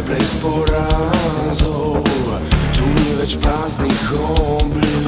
Kraj brez porazov Tu ni več praznih obljub